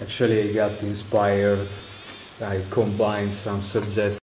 Actually, I got inspired. I combined some suggestions